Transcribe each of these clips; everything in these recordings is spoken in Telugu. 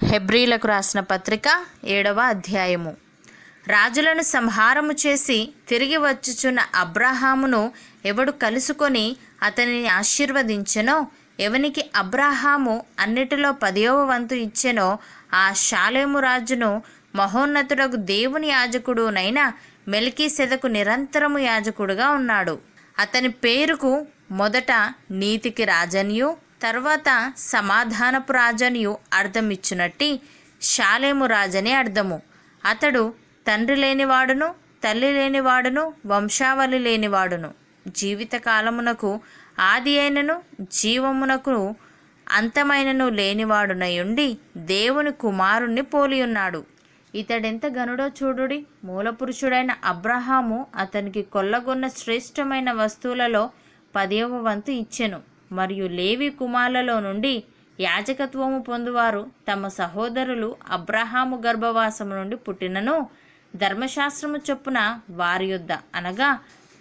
హెబ్రీలకు రాసిన పత్రిక ఏడవ అధ్యాయము. రాజులను సంహారము చేసి తిరిగి వచ్చుచున్న అబ్రాహామును ఎవడు కలుసుకొని అతనిని ఆశీర్వదించెనో ఎవనికి అబ్రాహాము అన్నిటిలో పదియవ వంతు ఇచ్చెనో ఆ షాలేము రాజును మహోన్నతుడకు దేవుని యాజకుడునైన మెల్కీ సెదకు నిరంతరము యాజకుడుగా ఉన్నాడు. అతని పేరుకు మొదట నీతికి రాజనియు తర్వాత సమాధానపు రాజనియు అర్థమిచ్చునట్టి షాలేము రాజని అర్థము. అతడు తండ్రి లేనివాడును తల్లి లేనివాడును వంశావళి లేనివాడును. జీవితకాలమునకు ఆది అయినను జీవమునకు అంతమైనను లేనివాడునయుండి దేవుని కుమారుణ్ణి పోలియున్నాడు. ఇతడెంత గనుడో చూడుడి. మూలపురుషుడైన అబ్రహాము అతనికి కొల్లగొన్న శ్రేష్టమైన వస్తువులలో పదేవ వంతు ఇచ్చెను. మరియు లేవి కుమారులలో నుండి యాజకత్వము పొందువారు తమ సహోదరులు అబ్రహాము గర్భవాసము నుండి పుట్టినను ధర్మశాస్త్రము చొప్పున వారి యొద్ద అనగా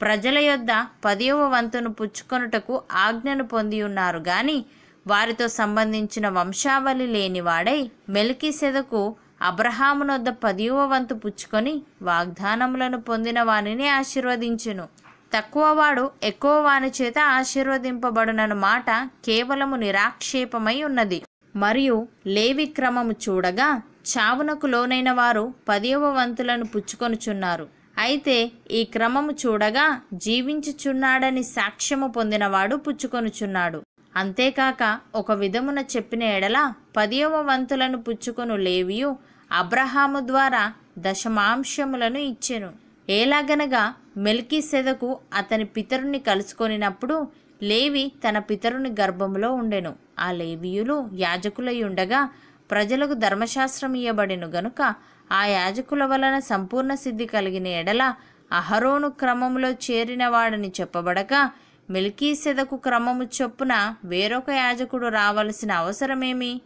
ప్రజల యొద్ద పదియవ వంతును పుచ్చుకొనుటకు ఆజ్ఞను పొంది ఉన్నారు గాని వారితో సంబంధించిన వంశావళి లేనివాడై మెలికి సెదకు అబ్రహామునొద్ద పదియవ వంతు పుచ్చుకొని వాగ్దానములను పొందిన వానిని ఆశీర్వదించెను. తక్కువవాడు ఎక్కువ వాని చేత ఆశీర్వదింపబడునన్న మాట కేవలము నిరాక్షేపమై ఉన్నది. మరియు లేవి క్రమము చూడగా చావునకు లోనైన వారు పదివ వంతులను పుచ్చుకొనుచున్నారు. అయితే ఈ క్రమము చూడగా జీవించుచున్నాడని సాక్ష్యము పొందినవాడు పుచ్చుకొనుచున్నాడు. అంతేకాక ఒక విధమున చెప్పిన ఎడల పదియవ వంతులను పుచ్చుకొను లేవియు అబ్రహాము ద్వారా దశమాంశములను ఇచ్చెను. ఏలాగనగా మెల్కీ సెదకు అతని పితరుని కలుసుకొనినప్పుడు లేవి తన పితరుని గర్భములో ఉండెను. ఆ లేవియులు యాజకులై ఉండగా ప్రజలకు ధర్మశాస్త్రం ఇయ్యబడెను గనుక ఆ యాజకుల వలన సంపూర్ణ సిద్ధి కలిగిన ఎడల అహరోను క్రమంలో చేరినవాడని చెప్పబడక చెప్పబడగా మెల్కీసెదకు క్రమము చొప్పున వేరొక యాజకుడు రావలసిన అవసరమేమి?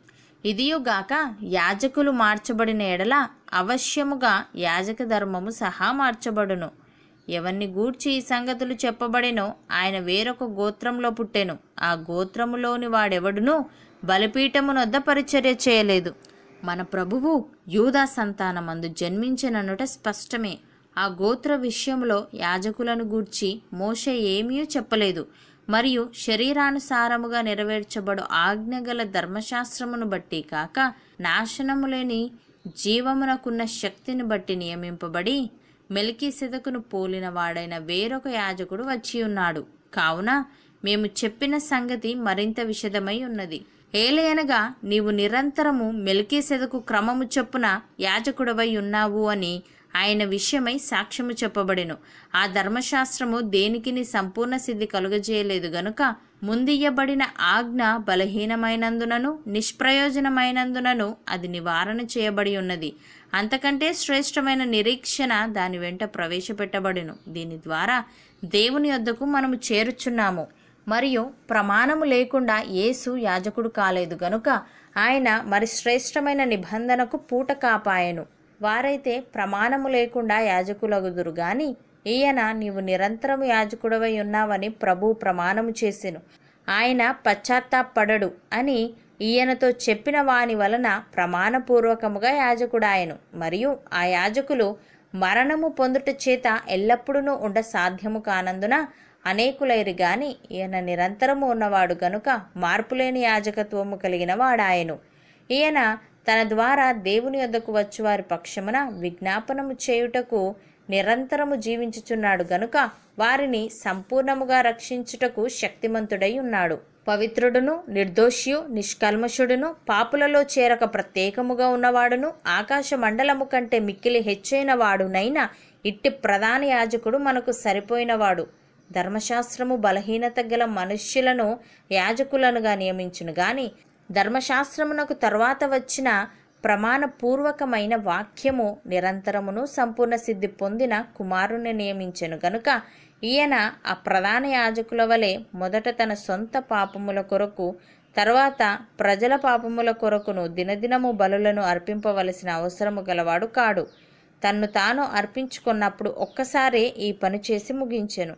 ఇదియుగాక యాజకులు మార్చబడిన ఎడల అవశ్యముగా యాజక ధర్మము సహా మార్చబడును. ఎవరిని గూర్చి ఈ సంగతులు చెప్పబడెనో ఆయన వేరొక గోత్రంలో పుట్టెను. ఆ గోత్రములోని వాడెవడునూ బలిపీఠమునొద్ద పరిచర్య చేయలేదు. మన ప్రభువు యూదా సంతానమందు జన్మించిననుట స్పష్టమే. ఆ గోత్ర విషయంలో యాజకులను గూర్చి మోష ఏమీ చెప్పలేదు. మరియు శరీరానుసారముగా నెరవేర్చబడు ఆజ్ఞగల ధర్మశాస్త్రమును బట్టి కాక నాశనము లేని జీవమునకున్న శక్తిని బట్టి నియమింపబడి మెలికి సెదకును పోలిన వాడైన వేరొక యాజకుడు వచ్చి ఉన్నాడు. కావున మేము చెప్పిన సంగతి మరింత విషదమై ఉన్నది. ఏలయనగా నీవు నిరంతరము మెలికి సెదకు క్రమము చొప్పున యాజకుడవై ఉన్నావు అని ఆయన విషయమై సాక్ష్యము చెప్పబడెను. ఆ ధర్మశాస్త్రము దేనికిని సంపూర్ణ సిద్ధి కలుగజేయలేదు గనుక ముందియ్యబడిన ఆజ్ఞ బలహీనమైనందునను నిష్ప్రయోజనమైనందునను అది నివారణ చేయబడి ఉన్నది అంతకంటే శ్రేష్టమైన నిరీక్షణ దాని వెంట ప్రవేశపెట్టబడెను. దీని ద్వారా దేవుని వద్దకు మనము చేరుచున్నాము. మరియు ప్రమాణము లేకుండా యేసు యాజకుడు కాలేదు గనుక ఆయన మరి శ్రేష్టమైన నిబంధనకు పూట కాపాయను. వారైతే ప్రమాణము లేకుండా యాజకులగుదురు గాని ఈయన నీవు నిరంతరము యాజకుడవై ఉన్నావని ప్రభు ప్రమాణము చేసెను. ఆయన పశ్చాత్తాపడడు అని ఈయనతో చెప్పిన వాని వలన ప్రమాణపూర్వకముగా యాజకుడాయను. మరియు ఆ యాజకులు మరణము పొందుట చేత ఎల్లప్పుడూ ఉండ సాధ్యము కానందున అనేకులైరు గాని ఈయన నిరంతరము ఉన్నవాడు గనుక మార్పులేని యాజకత్వము కలిగిన వాడాయను. ఈయన తన ద్వారా దేవుని వద్దకు వచ్చి వారి పక్షమున విజ్ఞాపనము చేయుటకు నిరంతరము జీవించుచున్నాడు గనుక వారిని సంపూర్ణముగా రక్షించుటకు శక్తిమంతుడై ఉన్నాడు. పవిత్రుడును నిర్దోషియు నిష్కల్మషుడును పాపులలో చేరక ప్రత్యేకముగా ఉన్నవాడును ఆకాశ మండలము కంటే మిక్కిలి హెచ్చైన వాడునైనా ఇట్టి ప్రధాన యాజకుడు మనకు సరిపోయినవాడు. ధర్మశాస్త్రము బలహీనత గల మనుష్యులను యాజకులనుగా నియమించును గాని ధర్మశాస్త్రమునకు తర్వాత వచ్చిన ప్రమాణపూర్వకమైన వాక్యము నిరంతరమును సంపూర్ణ సిద్ధి పొందిన కుమారుని నియమించెను. గనుక ఈయన ఆ ప్రధాన యాజకుల వలె మొదట తన సొంత పాపముల కొరకు తర్వాత ప్రజల పాపముల కొరకును దినదినము బలులను అర్పింపవలసిన అవసరము గలవాడు కాడు. తన్ను తాను అర్పించుకున్నప్పుడు ఒక్కసారే ఈ పని చేసి ముగించెను.